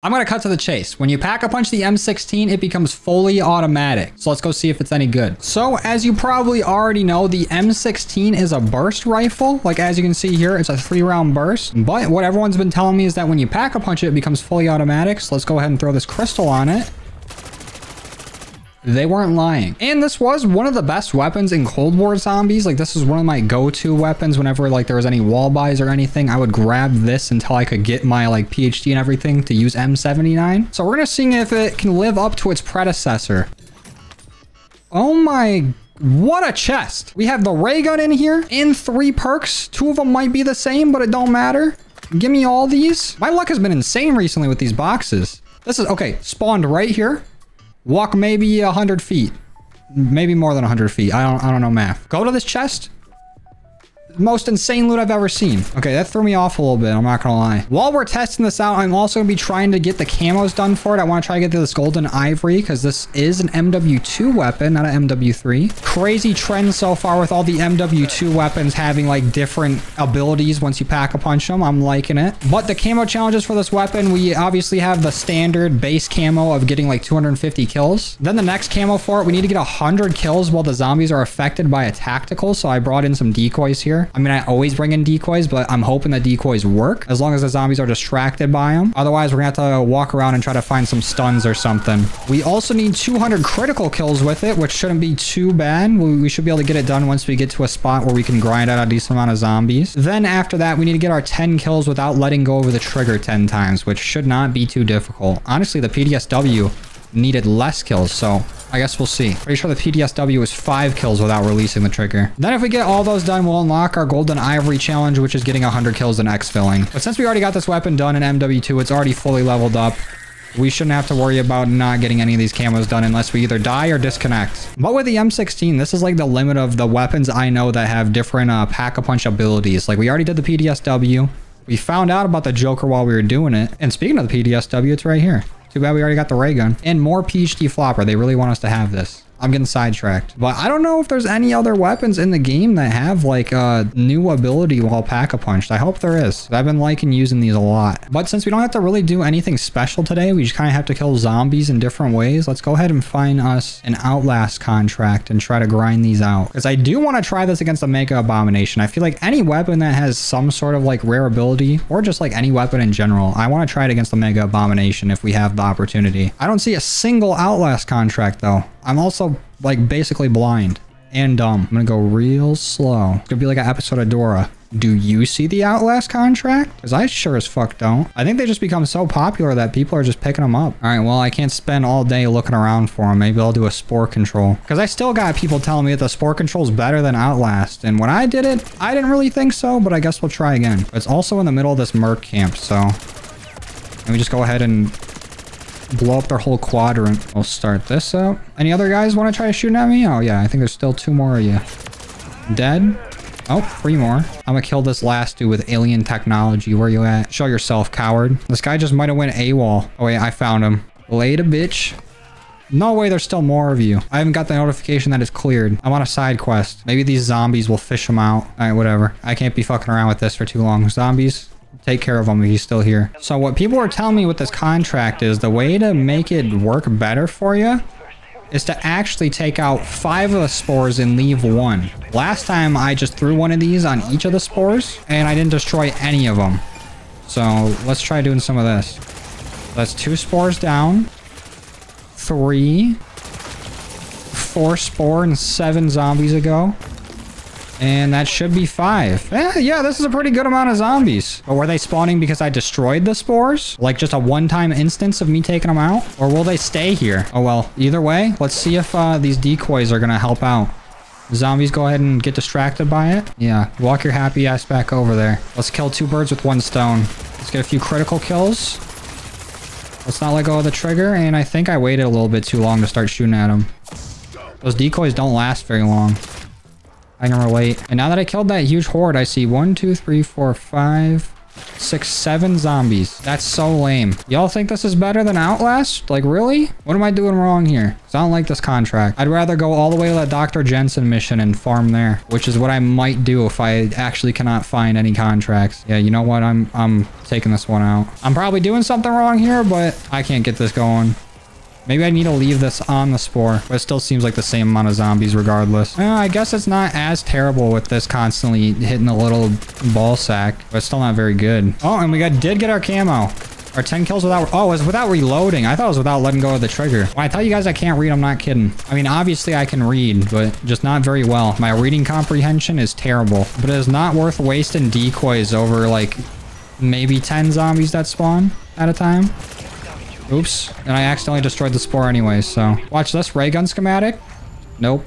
I'm going to cut to the chase. When you pack a punch the M16, it becomes fully automatic. So let's go see if it's any good. So as you probably already know, the M16 is a burst rifle. Like as you can see here, it's a three round burst. But what everyone's been telling me is that when you pack a punch it, it becomes fully automatic. So let's go ahead and throw this crystal on it. They weren't lying. And this was one of the best weapons in Cold War zombies. Like this is one of my go-to weapons whenever like there was any wall buys or anything. I would grab this until I could get my like PhD and everything to use M79. So we're going to see if it can live up to its predecessor. Oh my what a chest. We have the ray gun in here and three perks. Two of them might be the same, but it don't matter. Give me all these. My luck has been insane recently with these boxes. This is, okay, spawned right here. Walk maybe 100 feet. Maybe more than 100 feet. I don't, I don't know math. Go to this chest most insane loot I've ever seen. Okay, that threw me off a little bit. I'm not gonna lie. While we're testing this out, I'm also gonna be trying to get the camos done for it. I want to try to get this golden ivory because this is an MW2 weapon, not an MW3. Crazy trend so far with all the MW2 weapons having like different abilities once you pack a punch them. I'm liking it. But the camo challenges for this weapon, we obviously have the standard base camo of getting like 250 kills. Then the next camo for it, we need to get 100 kills while the zombies are affected by a tactical. So I brought in some decoys here. I mean, I always bring in decoys, but I'm hoping the decoys work as long as the zombies are distracted by them. Otherwise, we're going to have to walk around and try to find some stuns or something. We also need 200 critical kills with it, which shouldn't be too bad. We should be able to get it done once we get to a spot where we can grind out a decent amount of zombies. Then after that, we need to get our 10 kills without letting go over the trigger 10 times, which should not be too difficult. Honestly, the PDSW needed less kills, so I guess we'll see. Pretty sure the PDSW is five kills without releasing the trigger. Then if we get all those done, we'll unlock our Golden Ivory challenge, which is getting 100 kills and X-filling. But since we already got this weapon done in MW2, it's already fully leveled up. We shouldn't have to worry about not getting any of these camos done unless we either die or disconnect. But with the M16, this is like the limit of the weapons I know that have different uh, pack-a-punch abilities. Like we already did the PDSW. We found out about the Joker while we were doing it. And speaking of the PDSW, it's right here. Too bad we already got the ray gun. And more PhD flopper. They really want us to have this. I'm getting sidetracked. But I don't know if there's any other weapons in the game that have like a new ability while pack-a-punched. I hope there is. I've been liking using these a lot. But since we don't have to really do anything special today, we just kind of have to kill zombies in different ways. Let's go ahead and find us an Outlast contract and try to grind these out. Because I do want to try this against the Mega Abomination. I feel like any weapon that has some sort of like rare ability or just like any weapon in general, I want to try it against the Mega Abomination if we have the opportunity. I don't see a single Outlast contract though. I'm also like basically blind and dumb. I'm gonna go real slow. It's gonna be like an episode of Dora. Do you see the Outlast contract? Because I sure as fuck don't. I think they just become so popular that people are just picking them up. All right, well, I can't spend all day looking around for them. Maybe I'll do a spore control. Because I still got people telling me that the spore control is better than Outlast. And when I did it, I didn't really think so, but I guess we'll try again. It's also in the middle of this merc camp, so... Let me just go ahead and blow up their whole quadrant. We'll start this up. Any other guys want to try shooting at me? Oh, yeah. I think there's still two more of you. Dead. Oh, three more. I'm gonna kill this last dude with alien technology. Where you at? Show yourself, coward. This guy just might have went AWOL. Oh, wait. I found him. Later, bitch. No way there's still more of you. I haven't got the notification that it's cleared. I'm on a side quest. Maybe these zombies will fish them out. All right, whatever. I can't be fucking around with this for too long. Zombies, take care of him if he's still here. So what people are telling me with this contract is the way to make it work better for you is to actually take out five of the spores and leave one. Last time I just threw one of these on each of the spores and I didn't destroy any of them. So let's try doing some of this. That's two spores down. Three. Four spore and seven zombies ago. And that should be five. Eh, yeah, this is a pretty good amount of zombies. But were they spawning because I destroyed the spores? Like just a one-time instance of me taking them out? Or will they stay here? Oh, well, either way, let's see if uh, these decoys are going to help out. Zombies go ahead and get distracted by it. Yeah, walk your happy ass back over there. Let's kill two birds with one stone. Let's get a few critical kills. Let's not let go of the trigger. And I think I waited a little bit too long to start shooting at them. Those decoys don't last very long. I can relate. And now that I killed that huge horde, I see one, two, three, four, five, six, seven zombies. That's so lame. Y'all think this is better than Outlast? Like, really? What am I doing wrong here? I don't like this contract. I'd rather go all the way to the Dr. Jansen mission and farm there, which is what I might do if I actually cannot find any contracts. Yeah, you know what? I'm, I'm taking this one out. I'm probably doing something wrong here, but I can't get this going. Maybe I need to leave this on the spore, but it still seems like the same amount of zombies regardless. Uh, I guess it's not as terrible with this constantly hitting the little ball sack, but it's still not very good. Oh, and we got did get our camo. Our 10 kills without... Oh, it was without reloading. I thought it was without letting go of the trigger. When I tell you guys I can't read, I'm not kidding. I mean, obviously I can read, but just not very well. My reading comprehension is terrible. But it is not worth wasting decoys over, like, maybe 10 zombies that spawn at a time. Oops. And I accidentally destroyed the spore anyway, so... Watch this. Ray gun schematic. Nope.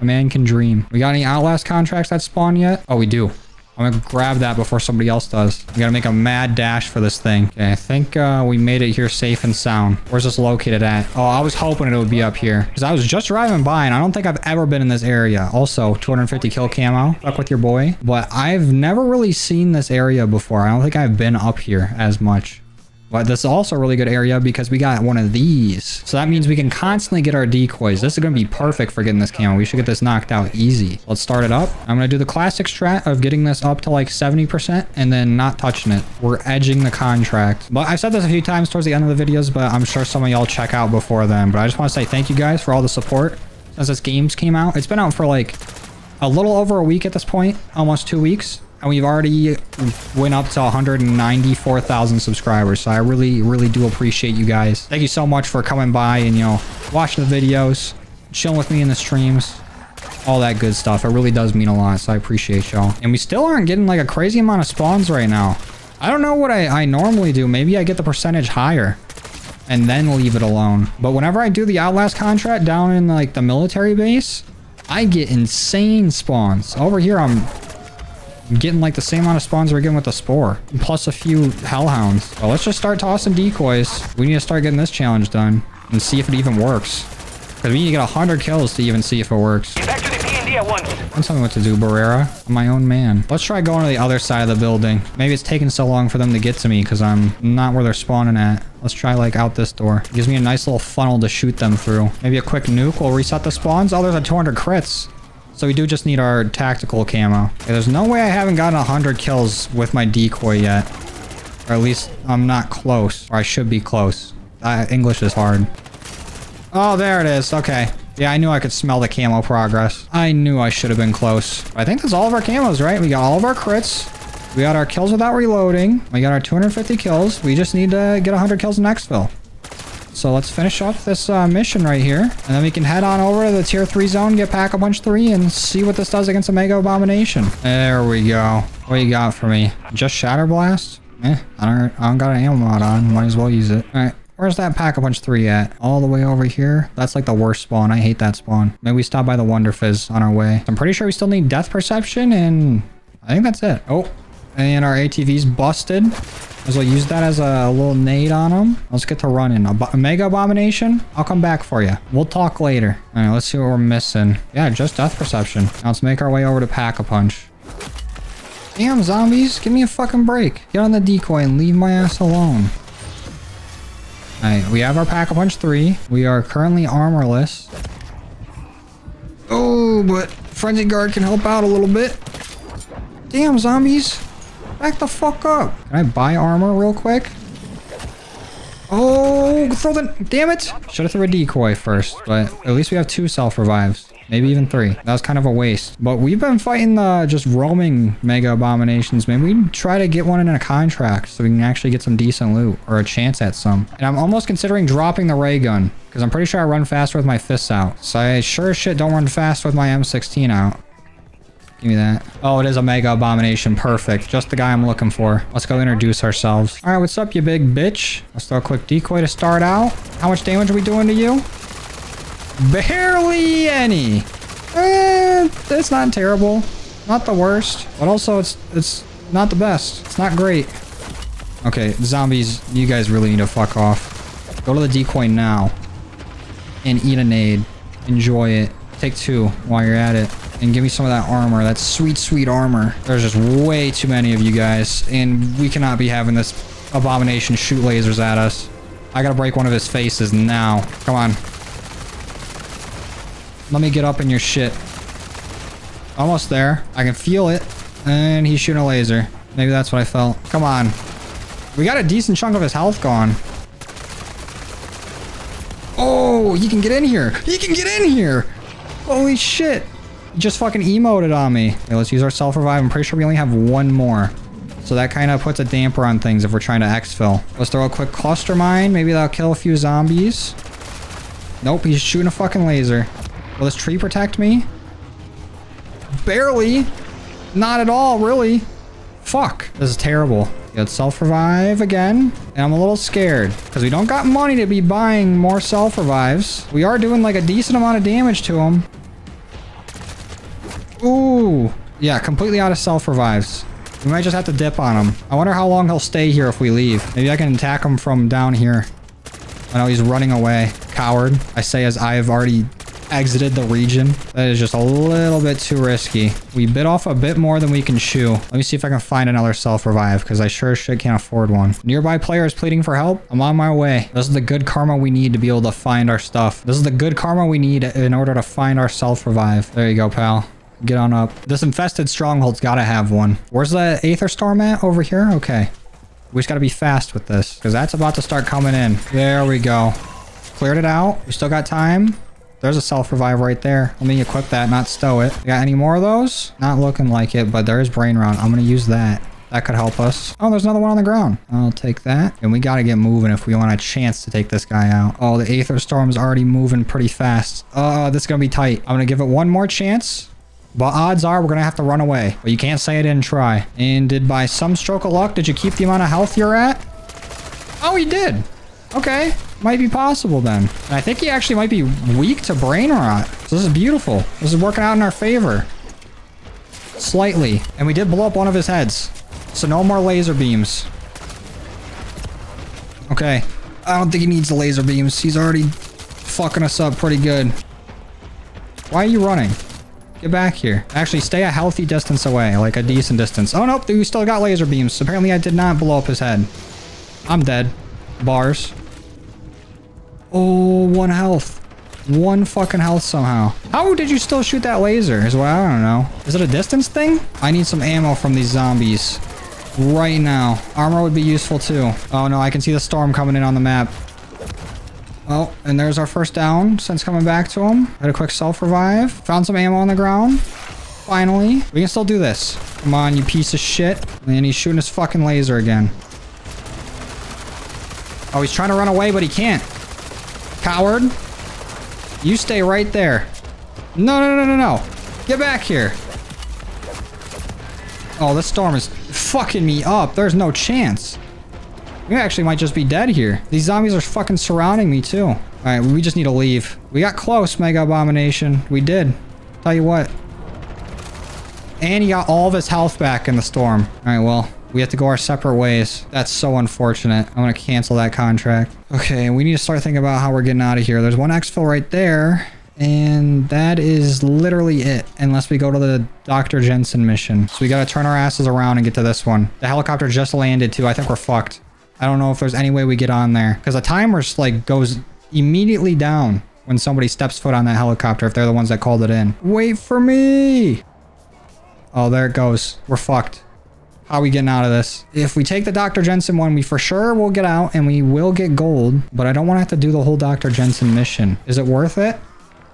A man can dream. We got any Outlast contracts that spawn yet? Oh, we do. I'm gonna grab that before somebody else does. We gotta make a mad dash for this thing. Okay, I think uh, we made it here safe and sound. Where's this located at? Oh, I was hoping it would be up here. Because I was just driving by and I don't think I've ever been in this area. Also, 250 kill camo. Fuck with your boy. But I've never really seen this area before. I don't think I've been up here as much. But this is also a really good area because we got one of these. So that means we can constantly get our decoys. This is going to be perfect for getting this camo. We should get this knocked out easy. Let's start it up. I'm going to do the classic strat of getting this up to like 70% and then not touching it. We're edging the contract. But I've said this a few times towards the end of the videos, but I'm sure some of y'all check out before then. But I just want to say thank you guys for all the support since this games came out. It's been out for like a little over a week at this point, almost two weeks and we've already went up to 194,000 subscribers. So I really, really do appreciate you guys. Thank you so much for coming by and, you know, watching the videos, chilling with me in the streams, all that good stuff. It really does mean a lot. So I appreciate y'all. And we still aren't getting like a crazy amount of spawns right now. I don't know what I, I normally do. Maybe I get the percentage higher and then leave it alone. But whenever I do the Outlast contract down in like the military base, I get insane spawns. Over here, I'm getting like the same amount of spawns we're getting with the spore plus a few hellhounds well let's just start tossing decoys we need to start getting this challenge done and see if it even works because we need to get 100 kills to even see if it works Back to the P&D at once. I'm telling me what to do, Barrera. I'm my own man. Let's try going to the other side of the building. Maybe it's taking so long for them to get to me because I'm not where they're spawning at. Let's try like out this door. It gives me a nice little funnel to shoot them through. Maybe a quick nuke will reset the spawns. Oh, there's a 200 crits. So we do just need our tactical camo. Okay, there's no way I haven't gotten 100 kills with my decoy yet. Or at least I'm not close. Or I should be close. Uh, English is hard. Oh, there it is. Okay. Yeah, I knew I could smell the camo progress. I knew I should have been close. I think that's all of our camos, right? We got all of our crits. We got our kills without reloading. We got our 250 kills. We just need to get 100 kills in exfil. So let's finish off this uh, mission right here. And then we can head on over to the tier 3 zone, get Pack-a-Punch 3, and see what this does against a Mega Abomination. There we go. What you got for me? Just Shatter Blast? Eh, I don't, I don't got an ammo mod on. Might as well use it. Alright. Where's that Pack-a-Punch 3 at? All the way over here? That's like the worst spawn. I hate that spawn. Maybe we stop by the Wonder Fizz on our way. I'm pretty sure we still need Death Perception, and I think that's it. Oh, and our ATV's busted. As well use that as a little nade on them. Let's get to running. A Mega Abomination? I'll come back for you. We'll talk later. All right, let's see what we're missing. Yeah, just Death Perception. Now let's make our way over to Pack-a-Punch. Damn, zombies. Give me a fucking break. Get on the decoy and leave my ass alone. Alright, we have our Pack-a-Punch 3. We are currently armorless. Oh, but Frenzy Guard can help out a little bit. Damn, zombies. Back the fuck up. Can I buy armor real quick? Oh, throw the... Damn it. Should have threw a decoy first, but at least we have two self-revives. Maybe even three. That was kind of a waste. But we've been fighting the just roaming Mega Abominations. Maybe we try to get one in a contract so we can actually get some decent loot or a chance at some. And I'm almost considering dropping the ray gun because I'm pretty sure I run faster with my fists out. So I sure as shit don't run fast with my M16 out. Give me that. Oh, it is a Mega Abomination. Perfect. Just the guy I'm looking for. Let's go introduce ourselves. All right, what's up, you big bitch? Let's throw a quick decoy to start out. How much damage are we doing to you? Barely any. Eh, it's not terrible. Not the worst. But also, it's it's not the best. It's not great. Okay, zombies, you guys really need to fuck off. Go to the decoy now. And eat a nade. Enjoy it. Take two while you're at it. And give me some of that armor. That sweet, sweet armor. There's just way too many of you guys. And we cannot be having this abomination shoot lasers at us. I gotta break one of his faces now. Come on. Let me get up in your shit. Almost there. I can feel it. And he's shooting a laser. Maybe that's what I felt. Come on. We got a decent chunk of his health gone. Oh, he can get in here. He can get in here. Holy shit. He just fucking emoted on me. Okay, let's use our self-revive. I'm pretty sure we only have one more. So that kind of puts a damper on things if we're trying to exfil. Let's throw a quick cluster mine. Maybe that'll kill a few zombies. Nope, he's shooting a fucking laser. Will this tree protect me? Barely. Not at all, really. Fuck. This is terrible. Let's self-revive again. And I'm a little scared. Because we don't got money to be buying more self-revives. We are doing like a decent amount of damage to him. Ooh. Yeah, completely out of self-revives. We might just have to dip on him. I wonder how long he'll stay here if we leave. Maybe I can attack him from down here. I know he's running away. Coward. I say as I've already exited the region. That is just a little bit too risky. We bit off a bit more than we can chew. Let me see if I can find another self-revive because I sure shit can't afford one. Nearby players pleading for help. I'm on my way. This is the good karma we need to be able to find our stuff. This is the good karma we need in order to find our self-revive. There you go, pal. Get on up. This infested stronghold's gotta have one. Where's the Aether Storm at? Over here? Okay. We just gotta be fast with this because that's about to start coming in. There we go. Cleared it out. We still got time. There's a self-revive right there. Let me equip that, not stow it. Got any more of those? Not looking like it, but there is brain Rot. I'm going to use that. That could help us. Oh, there's another one on the ground. I'll take that. And we got to get moving if we want a chance to take this guy out. Oh, the Aether Storm's already moving pretty fast. Uh, this is going to be tight. I'm going to give it one more chance. But odds are we're going to have to run away. But you can't say I didn't try. And did by some stroke of luck, did you keep the amount of health you're at? Oh, you did. Okay. Might be possible then. And I think he actually might be weak to brain rot. So this is beautiful. This is working out in our favor. Slightly. And we did blow up one of his heads. So no more laser beams. Okay. I don't think he needs the laser beams. He's already fucking us up pretty good. Why are you running? Get back here. Actually, stay a healthy distance away. Like a decent distance. Oh, nope. We still got laser beams. Apparently, I did not blow up his head. I'm dead. Bars. Oh, one health. One fucking health somehow. How did you still shoot that laser is what I don't know. Is it a distance thing? I need some ammo from these zombies. Right now. Armor would be useful too. Oh no, I can see the storm coming in on the map. Oh, and there's our first down since coming back to him. Had a quick self-revive. Found some ammo on the ground. Finally. We can still do this. Come on, you piece of shit. And he's shooting his fucking laser again. Oh, he's trying to run away, but he can't. Coward. You stay right there. No, no, no, no, no. Get back here. Oh, this storm is fucking me up. There's no chance. We actually might just be dead here. These zombies are fucking surrounding me too. All right, we just need to leave. We got close, Mega Abomination. We did. Tell you what. And he got all of his health back in the storm. All right, well, we have to go our separate ways. That's so unfortunate. I'm going to cancel that contract. Okay, we need to start thinking about how we're getting out of here. There's one exfil right there. And that is literally it, unless we go to the Dr. Jansen mission. So we got to turn our asses around and get to this one. The helicopter just landed too. I think we're fucked. I don't know if there's any way we get on there. Because the timer like goes immediately down when somebody steps foot on that helicopter if they're the ones that called it in. Wait for me! Oh, there it goes. We're fucked. How are we getting out of this? If we take the Dr. Jansen one, we for sure will get out and we will get gold. But I don't want to have to do the whole Dr. Jansen mission. Is it worth it?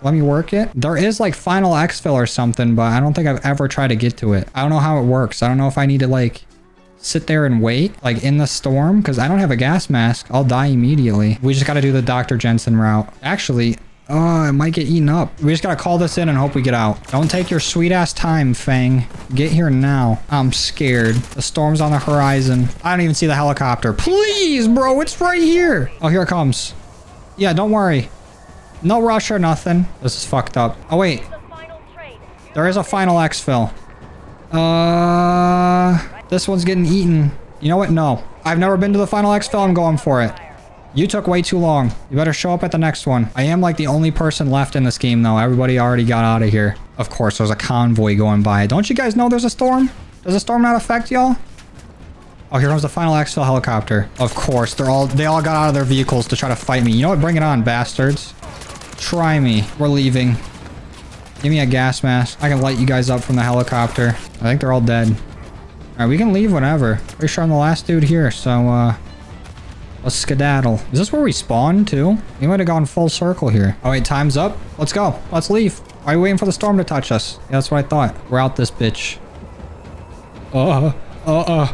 Let me work it. There is like final exfil or something, but I don't think I've ever tried to get to it. I don't know how it works. I don't know if I need to like sit there and wait like in the storm because I don't have a gas mask. I'll die immediately. We just got to do the Dr. Jansen route. Actually, Oh, it might get eaten up. We just gotta call this in and hope we get out. Don't take your sweet ass time, Fang. Get here now. I'm scared. The storm's on the horizon. I don't even see the helicopter. Please, bro, it's right here. Oh, here it comes. Yeah, don't worry. No rush or nothing. This is fucked up. Oh, wait. There is a final exfil. Uh, this one's getting eaten. You know what? No. I've never been to the final exfil. I'm going for it. You took way too long. You better show up at the next one. I am like the only person left in this game though. Everybody already got out of here. Of course, there's a convoy going by. Don't you guys know there's a storm? Does a storm not affect y'all? Oh, here comes the final exfil helicopter. Of course, they're all they all got out of their vehicles to try to fight me. You know what? Bring it on, bastards. Try me. We're leaving. Give me a gas mask. I can light you guys up from the helicopter. I think they're all dead. All right, we can leave whenever. Pretty sure I'm the last dude here, so uh, let's skedaddle. Is this where we spawn too? We might have gone full circle here. Oh wait, time's up. Let's go. Let's leave. Why are you waiting for the storm to touch us? Yeah, that's what I thought. We're out this bitch. Uh, uh, uh,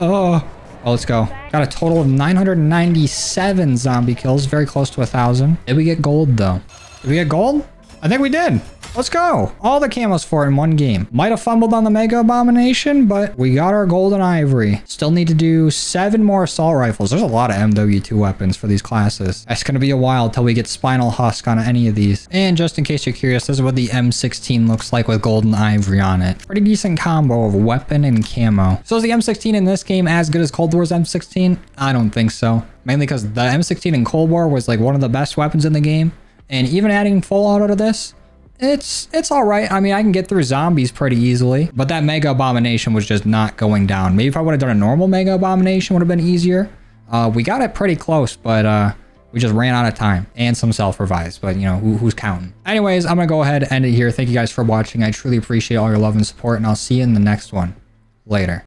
uh. Oh, let's go. Got a total of 997 zombie kills. Very close to a thousand. Did we get gold though? Did we get gold? I think we did. Let's go. All the camos for in one game. Might have fumbled on the Mega Abomination, but we got our golden ivory. Still need to do seven more assault rifles. There's a lot of MW2 weapons for these classes. It's going to be a while till we get Spinal Husk on any of these. And just in case you're curious, this is what the M16 looks like with golden ivory on it. Pretty decent combo of weapon and camo. So is the M16 in this game as good as Cold War's M16? I don't think so. Mainly because the M16 in Cold War was like one of the best weapons in the game. And even adding full auto to this, it's it's all right. I mean, I can get through zombies pretty easily, but that Mega Abomination was just not going down. Maybe if I would have done a normal Mega Abomination, would have been easier. Uh, we got it pretty close, but uh, we just ran out of time and some self-revives, but you know, who, who's counting? Anyways, I'm to go ahead and end it here. Thank you guys for watching. I truly appreciate all your love and support, and I'll see you in the next one. Later.